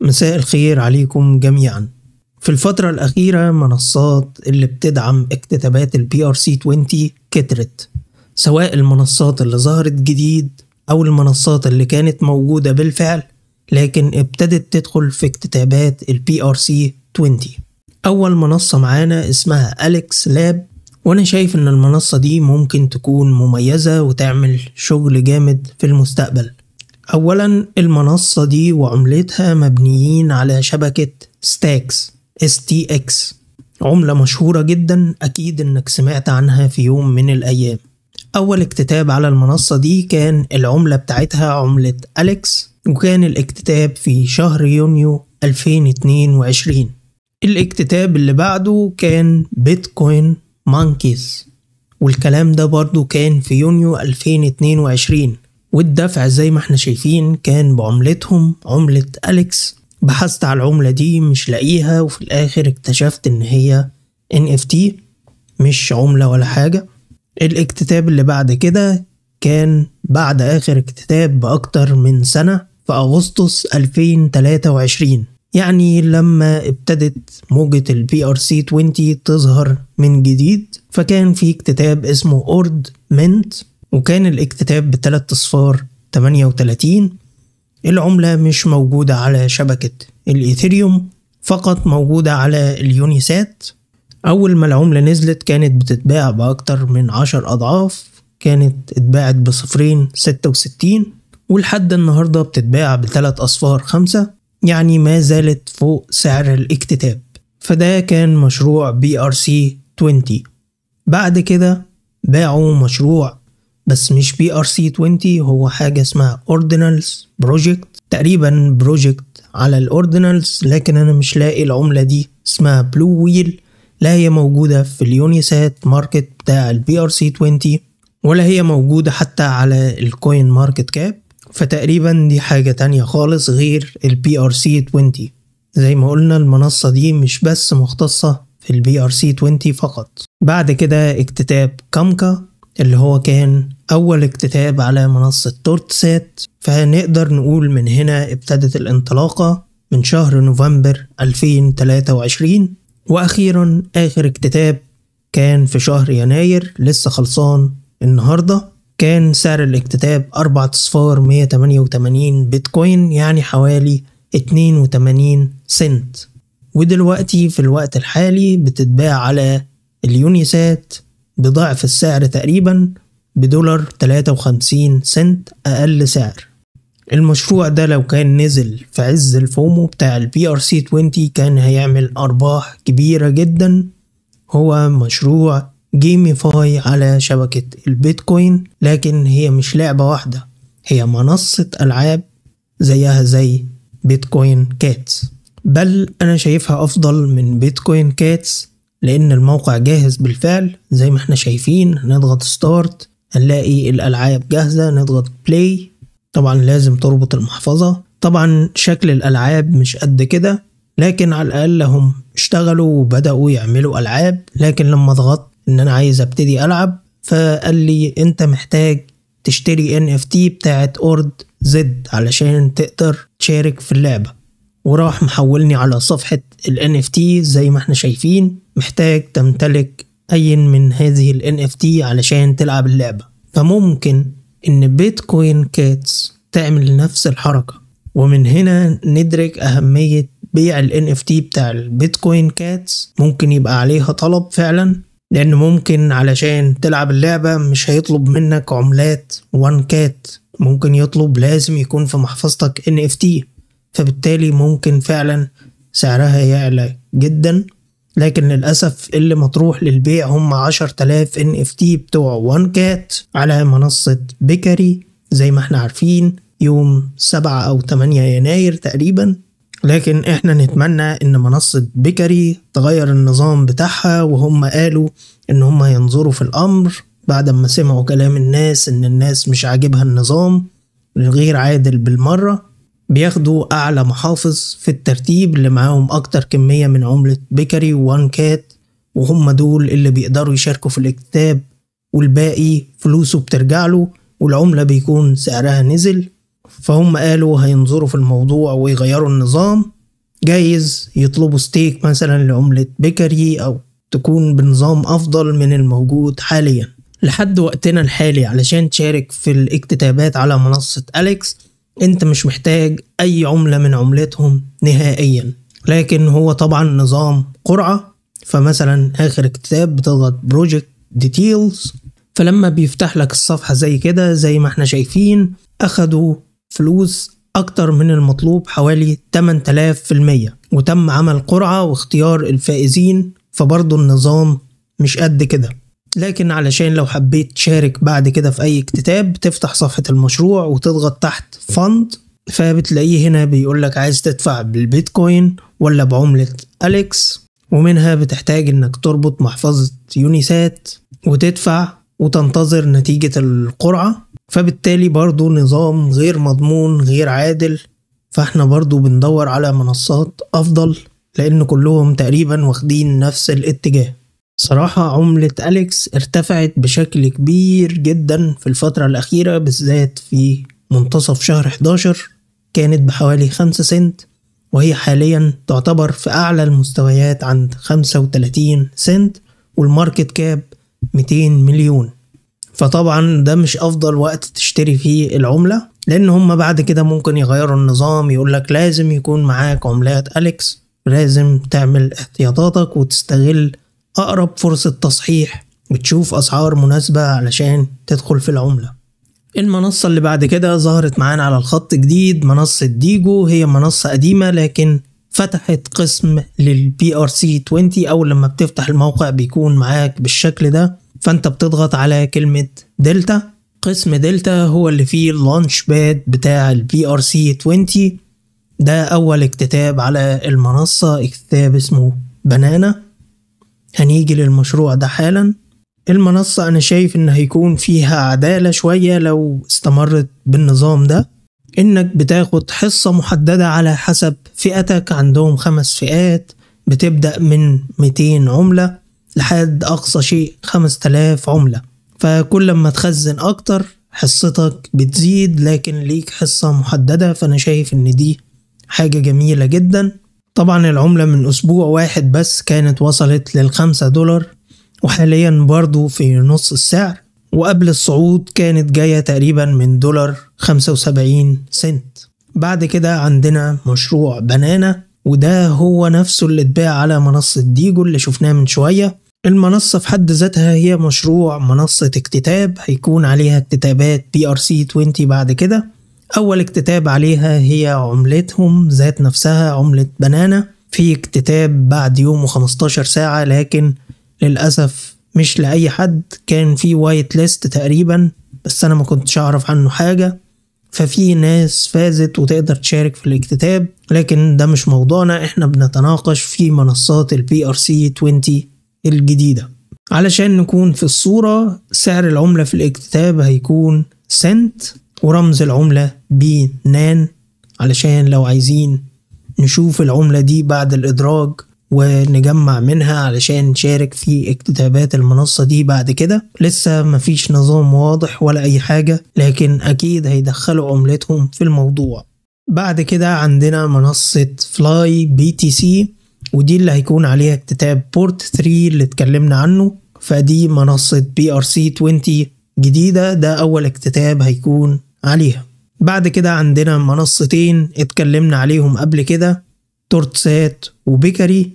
مساء الخير عليكم جميعا. في الفترة الأخيرة منصات اللي بتدعم اكتتابات ال BRC 20 كترت سواء المنصات اللي ظهرت جديد أو المنصات اللي كانت موجودة بالفعل لكن ابتدت تدخل في اكتتابات ال BRC 20 أول منصة معانا اسمها ALEX Lab وأنا شايف إن المنصة دي ممكن تكون مميزة وتعمل شغل جامد في المستقبل. أولا المنصة دي وعملتها مبنيين على شبكة Stacks STX عملة مشهورة جدا أكيد إنك سمعت عنها في يوم من الأيام. أول اكتتاب على المنصة دي كان العملة بتاعتها عملة أليكس وكان الاكتتاب في شهر يونيو 2022 الاكتتاب اللي بعده كان Bitcoin Monkeys والكلام ده برضو كان في يونيو 2022 والدفع زي ما إحنا شايفين كان بعملتهم عملة أليكس. بحثت على العملة دي مش لاقيها وفي الآخر اكتشفت إن هي NFT مش عملة ولا حاجة. الاكتتاب اللي بعد كده كان بعد آخر اكتتاب بأكتر من سنة في أغسطس 2023 يعني لما ابتدت موجة ال BRC 20 تظهر من جديد فكان في اكتتاب اسمه Ordmint وكان الاكتتاب بثلاث أصفار 38 العملة مش موجودة على شبكة الإيثيريوم فقط موجودة على ال UniSat. أول ما العملة نزلت كانت بتتباع بأكتر من عشر أضعاف كانت اتباعت بصفرين ستة وستين ولحد النهاردة بتتباع بثلاث أصفار خمسة يعني ما زالت فوق سعر الاكتتاب. فده كان مشروع BRC 20 بعد كده باعوا مشروع بس مش BRC 20 هو حاجة اسمها Ordinals project تقريبا project على ال Ordinals لكن أنا مش لاقي العملة دي اسمها Blue Wheel لا هي موجودة في ال UniSat market بتاع ال BRC 20 ولا هي موجودة حتى على ال CoinMarketCap فتقريبا دي حاجة تانية خالص غير ال BRC 20 زي ما قلنا المنصة دي مش بس مختصة في ال BRC 20 فقط. بعد كده اكتتاب كامكا. اللي هو كان أول اكتتاب على منصة تورتسات فنقدر نقول من هنا ابتدت الانطلاقة من شهر نوفمبر 2023 وأخيرا آخر اكتتاب كان في شهر يناير لسه خلصان النهاردة. كان سعر الاكتتاب أربعة أصفار 188 بيتكوين يعني حوالي 82 سنت. ودلوقتي في الوقت الحالي بتتباع على ال UniSat بضعف السعر تقريبا بدولار 53 سنت أقل سعر. المشروع ده لو كان نزل في عز ال FOMO بتاع ال BRC 20 كان هيعمل أرباح كبيرة جدا. هو مشروع GameFi على شبكة البيتكوين لكن هي مش لعبة واحدة هي منصة ألعاب زيها زي Bitcoin Cats. بل أنا شايفها أفضل من Bitcoin Cats لأن الموقع جاهز بالفعل زي ما إحنا شايفين نضغط start هنلاقي الألعاب جاهزة نضغط play طبعا لازم تربط المحفظة. طبعا شكل الألعاب مش قد كده لكن على الأقل هم اشتغلوا وبدأوا يعملوا ألعاب. لكن لما ضغطت إن أنا عايز أبتدي ألعب فقال لي أنت محتاج تشتري NFT بتاعت Ord Z علشان تقدر تشارك في اللعبة. وراح محولني على صفحة ال NFT زي ما إحنا شايفين. محتاج تمتلك أي من هذه ال NFT علشان تلعب اللعبة. فممكن إن Bitcoin Cats تعمل نفس الحركة. ومن هنا ندرك أهمية بيع ال NFT بتاع ال Bitcoin Cats ممكن يبقى عليها طلب فعلا لأن ممكن علشان تلعب اللعبة مش هيطلب منك عملات One Cat ممكن يطلب لازم يكون في محفظتك NFT فبالتالي ممكن فعلا سعرها يعلى جدا. لكن للأسف اللي مطروح للبيع هم 10000 NFT بتوع وان كات على منصة بيكري. زي ما إحنا عارفين يوم 7 أو 8 يناير تقريبا. لكن إحنا نتمنى إن منصة بيكري تغير النظام بتاعها وهم قالوا إن هم ينظروا في الأمر بعد ما سمعوا كلام الناس إن الناس مش عاجبها النظام غير عادل بالمرة. بياخدوا أعلى محافظ في الترتيب اللي معاهم أكتر كمية من عملة Bakery و One Cat وهم دول اللي بيقدروا يشاركوا في الاكتتاب والباقي فلوسه بترجع له والعملة بيكون سعرها نزل. فهم قالوا هينظروا في الموضوع ويغيروا النظام. جايز يطلبوا stake مثلا لعملة Bakery أو تكون بنظام أفضل من الموجود حاليا. لحد وقتنا الحالي علشان تشارك في الاكتتابات على منصة أليكس انت مش محتاج أي عملة من عملتهم نهائيا. لكن هو طبعا نظام قرعة. فمثلا آخر اكتتاب بتضغط project details فلما بيفتح لك الصفحة زي كده زي ما إحنا شايفين أخدوا فلوس أكتر من المطلوب حوالي 8000% وتم عمل قرعة واختيار الفائزين. فبرضه النظام مش قد كده. لكن علشان لو حبيت تشارك بعد كده في أي اكتتاب تفتح صفحة المشروع وتضغط تحت فند فبتلاقيه هنا بيقولك عايز تدفع بالبيتكوين ولا بعملة أليكس ومنها بتحتاج إنك تربط محفظة يونيسات وتدفع وتنتظر نتيجة القرعة. فبالتالي برضو نظام غير مضمون غير عادل. فإحنا برضو بندور على منصات أفضل لأن كلهم تقريبا واخدين نفس الاتجاه. صراحة عملة أليكس ارتفعت بشكل كبير جدا في الفترة الأخيرة بالذات في منتصف شهر 11 كانت بحوالي 5 سنت وهي حاليا تعتبر في أعلى المستويات عند 35 سنت وال market cap 200 مليون. فطبعا ده مش أفضل وقت تشتري فيه العملة لأن هم بعد كده ممكن يغيروا النظام يقولك لازم يكون معاك عملات أليكس لازم تعمل احتياطاتك وتستغل أقرب فرصة تصحيح وتشوف أسعار مناسبة علشان تدخل في العملة. المنصة اللي بعد كده ظهرت معانا على الخط جديد منصة ديجو. هي منصة قديمة لكن فتحت قسم لل BRC 20 أول لما بتفتح الموقع بيكون معاك بالشكل ده. فأنت بتضغط على كلمة دلتا. قسم دلتا هو اللي فيه ال launchpad بتاع ال BRC 20 ده أول اكتتاب على المنصة. اكتتاب اسمه بنانا. هنيجي للمشروع ده حالا. المنصة أنا شايف إن هيكون فيها عدالة شوية لو استمرت بالنظام ده. إنك بتاخد حصة محددة على حسب فئتك عندهم خمس فئات بتبدأ من 200 عملة لحد أقصى شيء 5000 عملة. فكل ما تخزن أكتر حصتك بتزيد لكن ليك حصة محددة. فأنا شايف إن دي حاجة جميلة جدا. طبعا العملة من أسبوع واحد بس كانت وصلت للخمسة دولار وحاليا برضو في نص السعر وقبل الصعود كانت جاية تقريبا من دولار 75 سنت. بعد كده عندنا مشروع بنانا وده هو نفسه اللي اتباع على منصة ديجو اللي شفناه من شوية. المنصة في حد ذاتها هي مشروع منصة اكتتاب هيكون عليها اكتتابات BRC 20 بعد كده. أول اكتتاب عليها هي عملتهم ذات نفسها عملة بنانا. في اكتتاب بعد يوم و15 ساعة لكن للأسف مش لأي حد. كان في whitelist تقريبا بس أنا ما كنتش أعرف عنه حاجة. ففي ناس فازت وتقدر تشارك في الاكتتاب لكن ده مش موضوعنا. إحنا بنتناقش في منصات ال BRC 20 الجديدة. علشان نكون في الصورة سعر العملة في الاكتتاب هيكون سنت ورمز العملة BNAN علشان لو عايزين نشوف العملة دي بعد الإدراج ونجمع منها علشان نشارك في اكتتابات المنصة دي بعد كده. لسه مفيش نظام واضح ولا أي حاجة لكن أكيد هيدخلوا عملتهم في الموضوع. بعد كده عندنا منصة Fly BTC ودي اللي هيكون عليها اكتتاب Port 3 اللي اتكلمنا عنه. فدي منصة BRC 20 جديدة ده أول اكتتاب هيكون عليها. بعد كده عندنا منصتين اتكلمنا عليهم قبل كده تورتسات وبيكري